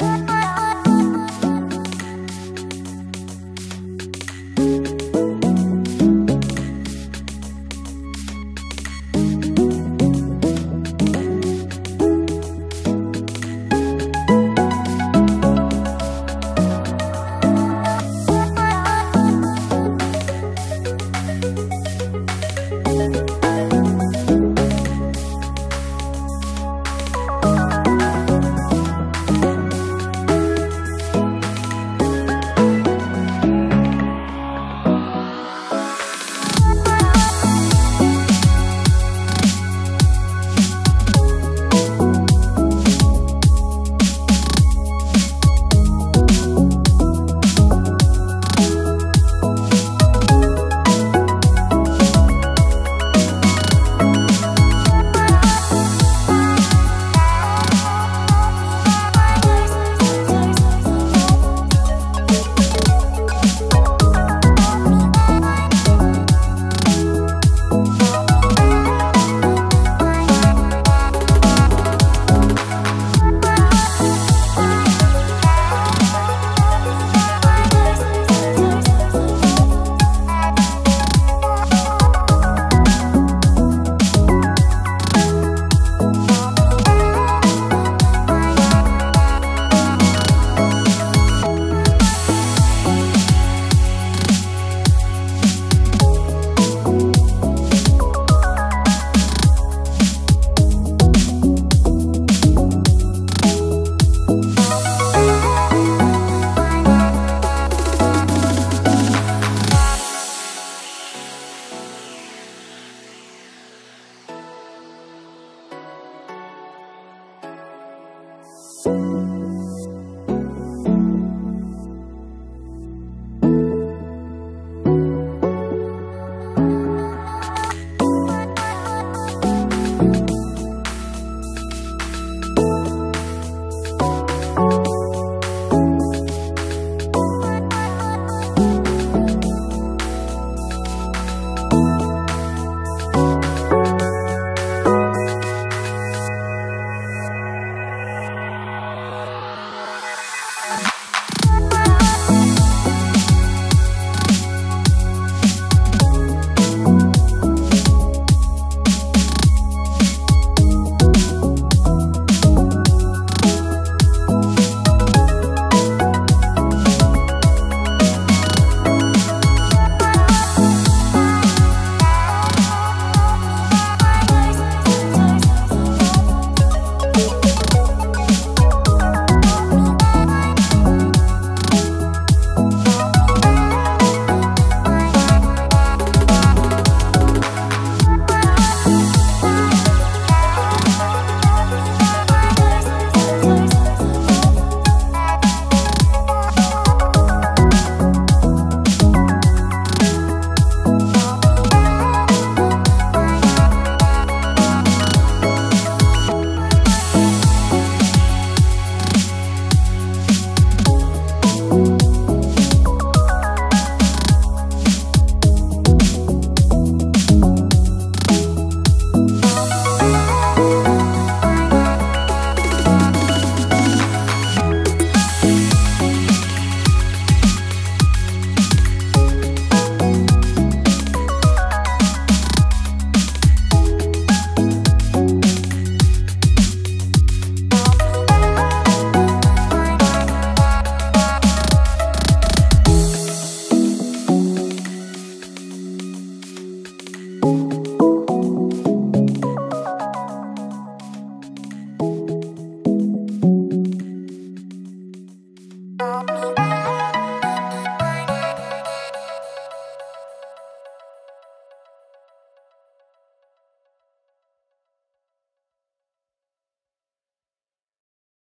Yeah.